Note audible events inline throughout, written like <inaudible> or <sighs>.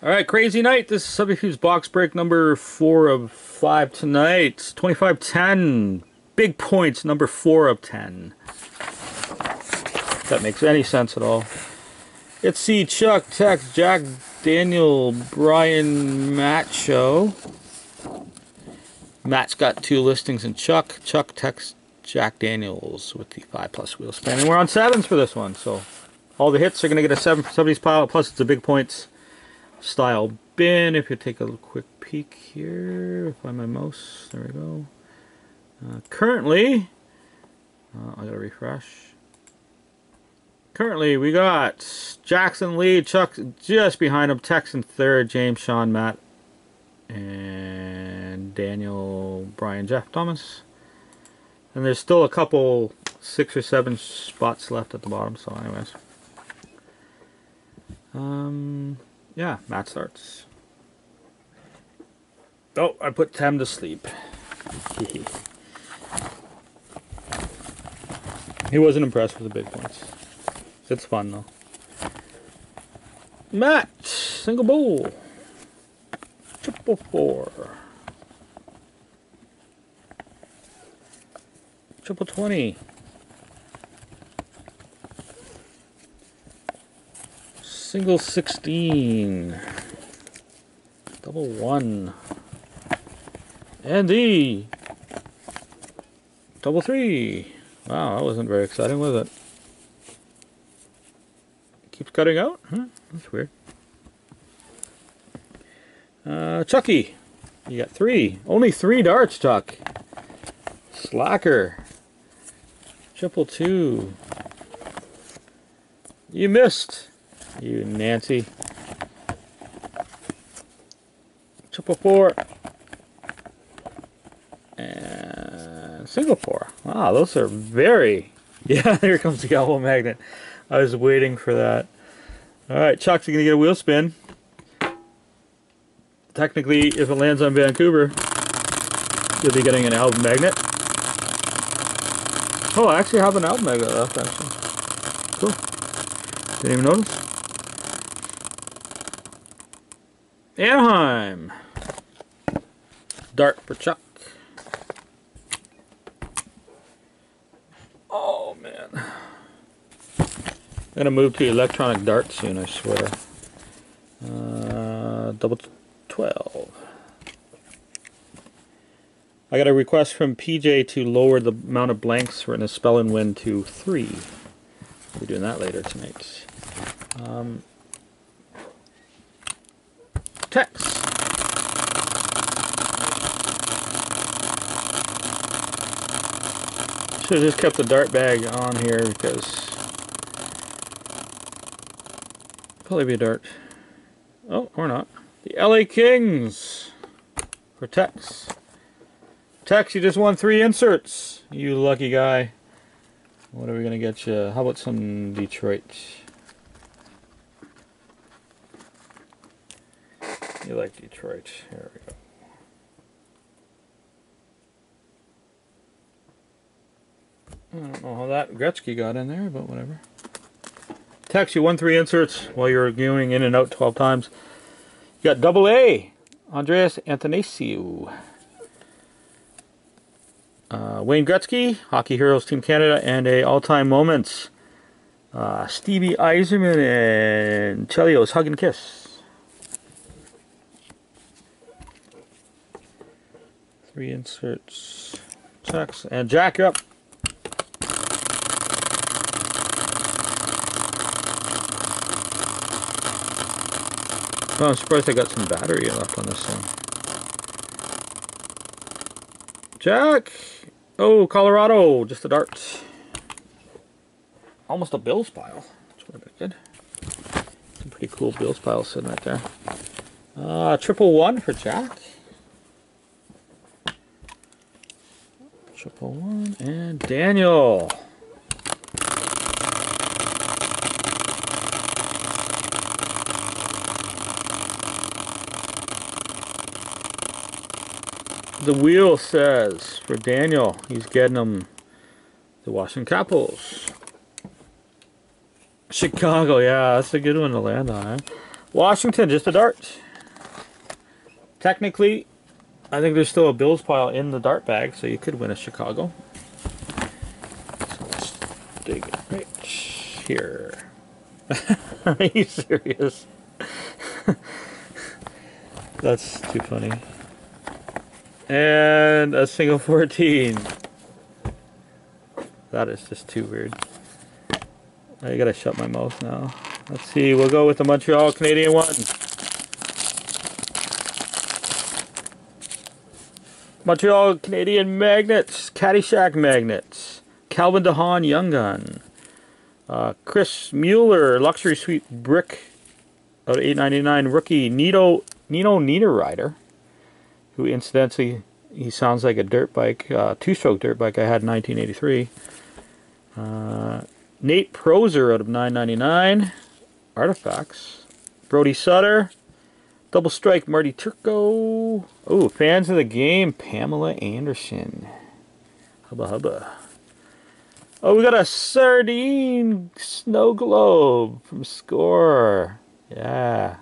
All right, crazy night. This is Subterfuge box break number four of five tonight. 2510. Big points, number four of 10. If that makes any sense at all. It's C, Chuck, Tex, Jack, Daniel, Brian, Matt show. Matt's got two listings in Chuck. Chuck, Tex, Jack Daniels with the 5 plus wheel span. And we're on sevens for this one, so all the hits are going to get a 7 for somebody's pile, plus it's a big points style bin. If you take a quick peek here, find my mouse, there we go. Uh, currently, uh, I gotta refresh. Currently, we got Jackson Lee, Chuck just behind him, Texan third, James, Sean, Matt, and Daniel, Brian, Jeff, Thomas. And there's still a couple, six or seven spots left at the bottom, so anyways. Um, yeah, Matt starts. Oh, I put Tam to sleep. <laughs> he wasn't impressed with the big points. It's fun though. Matt, single bowl. Triple four. Triple twenty. Single 16. Double 1. And the double 3. Wow, that wasn't very exciting, was it? Keeps cutting out? Huh? That's weird. Uh, Chucky. You got three. Only three darts, Chuck. Slacker. Triple two. You missed. You Nancy. Triple four. And single four. Wow, those are very... <laughs> Yeah, here comes the elbow magnet. I was waiting for that. Alright, Chuck's going to get a wheel spin. Technically, if it lands on Vancouver, you'll be getting an album magnet. Oh, I actually have an album magnet left, actually. Cool. Didn't even notice. Anaheim. Dart for Chuck. Oh man. I'm gonna move to electronic dart soon, I swear. Uh, double 12. I got a request from PJ to lower the amount of blanks for in a spell and win to three. We're doing that later tonight. Um, text. Should have just kept the dart bag on here because probably be a dart. Oh, or not. The LA Kings for Tex. Tex, you just won three inserts. You lucky guy. What are we gonna get you? How about some Detroit? You like Detroit. Here we go. I don't know how that Gretzky got in there, but whatever. Tex, you won three inserts while you're going in and out 12 times. You got double A, Andreas Athanasiou. Uh, Wayne Gretzky, Hockey Heroes Team Canada, and a all-time moments. Uh, Stevie Yzerman and Chelios Hug and Kiss. Three inserts. Checks. And Jack, up. Oh, I'm surprised I got some battery left on this thing. Jack! Oh, Colorado! Just a dart. Almost a Bills pile. That's would good. Some pretty cool Bills pile sitting right there. Uh, triple one for Jack. Triple one. And Daniel. the wheel says for Daniel, he's getting them the Washington Capitals. Chicago, yeah, that's a good one to land on. Washington, just a dart. Technically, I think there's still a Bills pile in the dart bag, so you could win a Chicago. So let's dig it right here. <laughs> Are you serious? <laughs> That's too funny. And a single 14. That is just too weird. I gotta shut my mouth now. Let's see, we'll go with the Montreal Canadian one. Montreal Canadian Magnets, Caddyshack Magnets, Calvin DeHaan Young Gun, uh, Chris Mueller Luxury Suite Brick out of 8.99 rookie Nito Nino Niederreiter, who incidentally he sounds like a dirt bike, uh, two-stroke dirt bike I had in 1983. Uh, Nate Prosser out of 9.99 artifacts. Brody Sutter, Double strike, Marty Turco. Oh, fans of the game, Pamela Anderson. Hubba hubba. Oh, we got a sardine snow globe from Score. Yeah.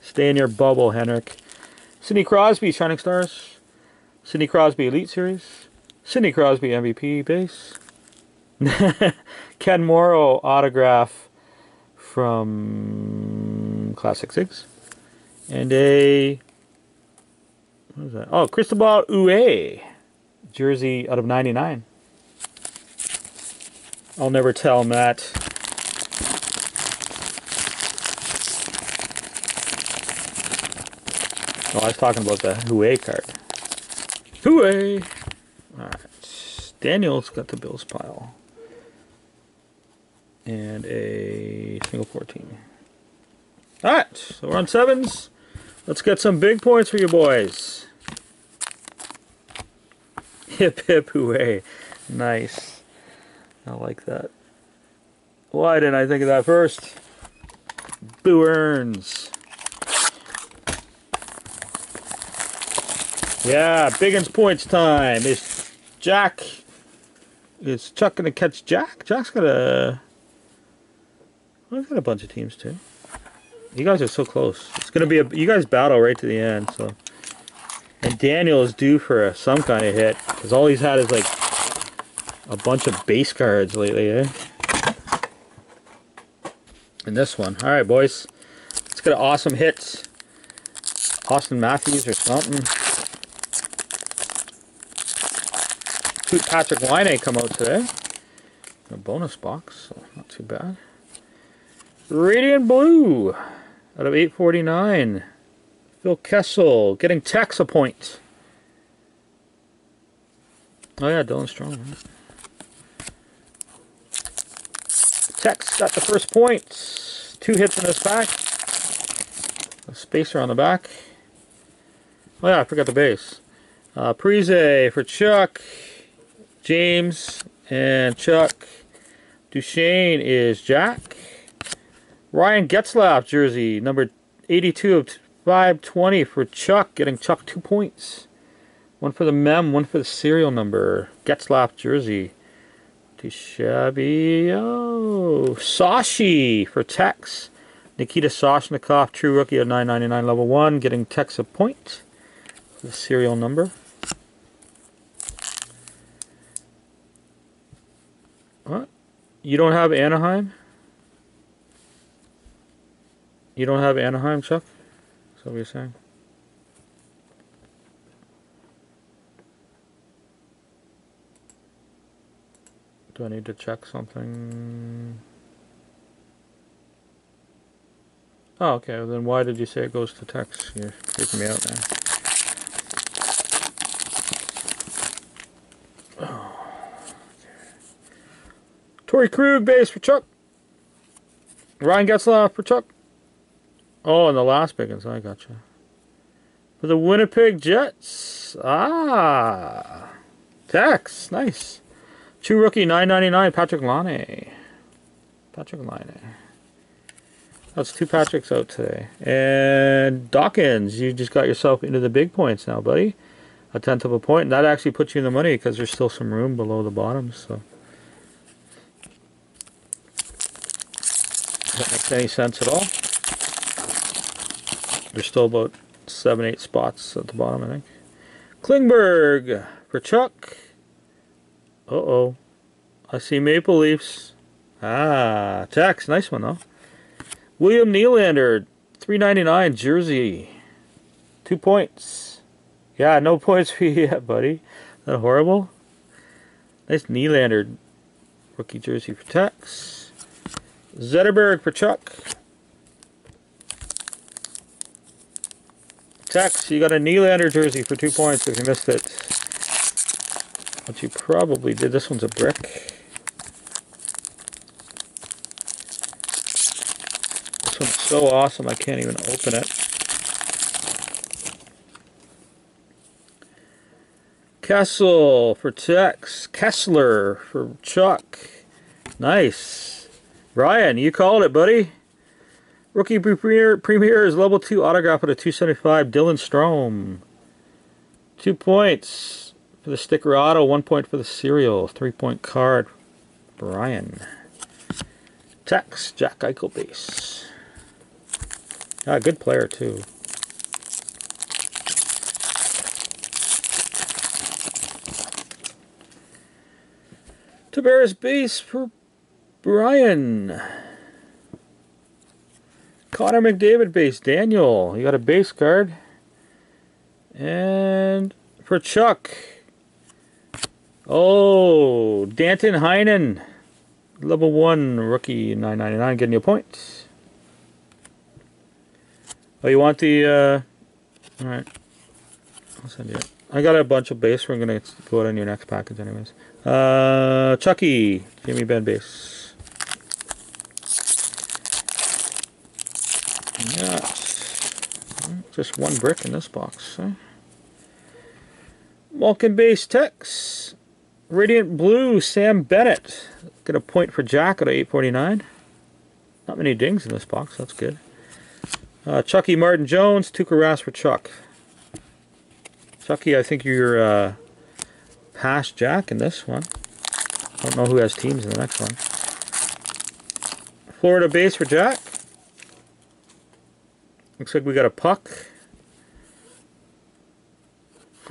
Stay in your bubble, Henrik. Sidney Crosby, Shining Stars. Sidney Crosby Elite Series. Sidney Crosby MVP base. <laughs> Ken Morrow autograph from Classic Six and a what is that? Oh, Cristobal Huet jersey out of 99. I'll never tell Matt. Oh, I was talking about the Hue card. Hue! Alright. Daniel's got the Bills pile. And a single 14. Alright, so we're on sevens. Let's get some big points for you boys. <laughs> Hip hip hooray. Nice. I like that. Why didn't I think of that first? Boo Earns. Yeah, Biggins points time. Is Jack is Chuck gonna catch Jack? Jack's got a well, he's got a bunch of teams too. You guys are so close. It's gonna be a you guys battle right to the end. So, and Daniel is due for a, some kind of hit because all he's had is like a bunch of base cards lately, eh? And this one, all right, boys. Let's get awesome hits. Auston Matthews or something. Patrik Laine come out today. A bonus box, so not too bad. Radiant Blue out of 849. Phil Kessel getting tax a point. Oh yeah, Dylan Strome. Right? Tex got the first points. Two hits in this pack. A spacer on the back. Oh yeah, I forgot the base. Uh, Prize for Chuck. James and Chuck. Duchene is Jack. Ryan Getzlaf jersey, number 82 of 520 for Chuck, getting Chuck two points. One for the mem, one for the serial number. Getzlaf jersey. Tishabio. Oh, Sashi for Tex. Nikita Soshnikov, true rookie of 999 level 1, getting Tex a point. The serial number. What? You don't have Anaheim? You don't have Anaheim, Chuck? That what you're saying? Do I need to check something? Oh, okay. Well, then why did you say it goes to text? You're freaking me out now. <sighs> Torey Krug base for Chuck. Ryan Getzlaf for Chuck. Oh, and the last Pickens. I gotcha. For the Winnipeg Jets. Ah. Tex. Nice. True rookie, 999 Patrik Laine. Patrik Laine. That's two Patricks out today. And Dawkins, you just got yourself into the big points now, buddy. A tenth of a point. And that actually puts you in the money because there's still some room below the bottom. So. That make any sense at all? There's still about seven, eight spots at the bottom, I think. Klingberg for Chuck. Uh-oh. I see Maple Leafs. Ah, Tex, nice one though. William Nylander, 399 jersey. Two points. Yeah, no <laughs> points for you yet, buddy. That horrible? Nice Nylander rookie jersey for Tex. Zetterberg for Chuck. Tex, you got a Nylander jersey for two points if you missed it. But you probably did. This one's a brick. This one's so awesome I can't even open it. Kessel for Tex. Kesler for Chuck. Nice. Brian, you called it, buddy. Rookie Premier, Premier is level 2 autograph at a 275. Dylan Strome. Two points for the sticker auto, one point for the serial. Three point card. Brian. Tex, Jack Eichel base. Ah, good player, too. Tavares base for Brian. Connor McDavid base. Daniel, you got a base card. And for Chuck. Oh, Danton Heinen. Level 1 rookie 999 getting you points. Oh, you want the... Uh, Alright. I'll send you it. I got a bunch of base. We're going to go out on your next package anyways. Uh, Chucky. Jimmy Benn base. Yes. Just one brick in this box. Eh? Malkin base Tex. Radiant Blue, Sam Bennett. Get a point for Jack at 849. Not many dings in this box, that's good. Uh, Chucky Martin Jones, Tuukka Rask for Chuck. Chucky, I think you're uh, past Jack in this one. I don't know who has teams in the next one. Florida base for Jack. Looks like we got a puck.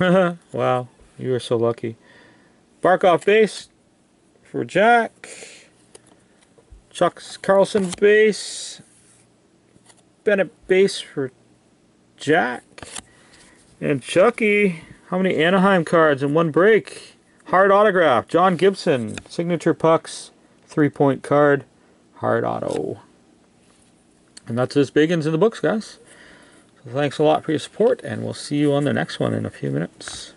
<laughs> wow, you were so lucky. Barkov base for Jack. Chuck Carlson base. Bennett base for Jack. And Chucky. How many Anaheim cards in one break? Hard autograph. John Gibson. Signature pucks. Three point card. Hard auto. And that's as Biggins in the books, guys. So thanks a lot for your support, and we'll see you on the next one in a few minutes.